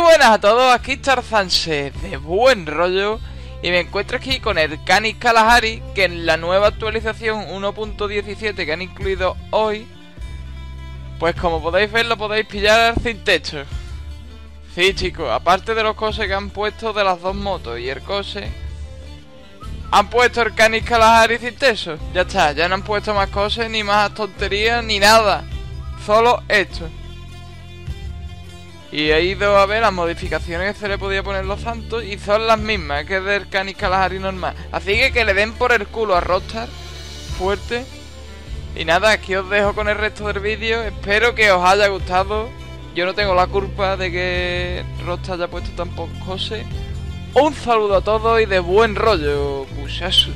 buenas a todos, aquí Tarzanse de buen rollo y me encuentro aquí con el Canis Kalahari que en la nueva actualización 1.17 que han incluido hoy pues como podéis ver lo podéis pillar sin techo. Sí chicos, aparte de los coses que han puesto de las dos motos y el cose han puesto el Canis Kalahari sin techo. Ya está, ya no han puesto más cosas, ni más tonterías, ni nada. Solo esto. Y he ido a ver las modificaciones que se le podía poner los santos y son las mismas que del Canis Kalahari normal. Así que que le den por el culo a Rostar fuerte. Y nada, aquí os dejo con el resto del vídeo. Espero que os haya gustado. Yo no tengo la culpa de que Rostar haya puesto tan pocos cosas. Un saludo a todos y de buen rollo, muchachos.